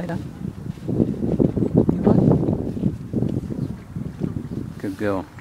Later. Good girl.